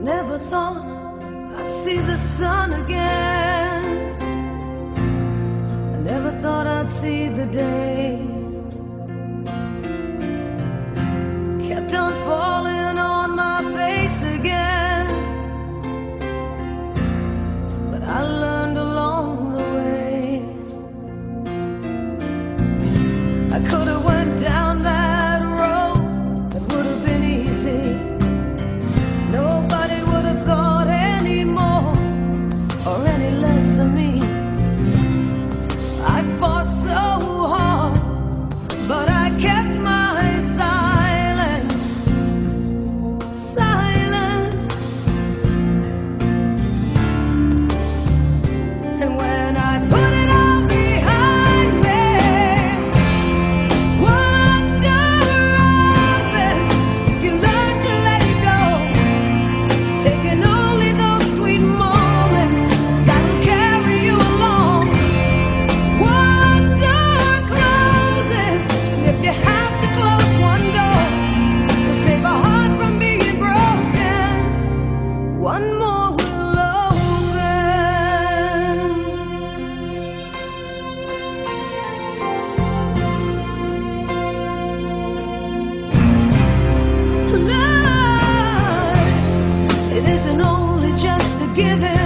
never thought I'd see the sun again. I never thought I'd see the day. one door to save a heart from being broken. One more will open. Love, it isn't only just a given.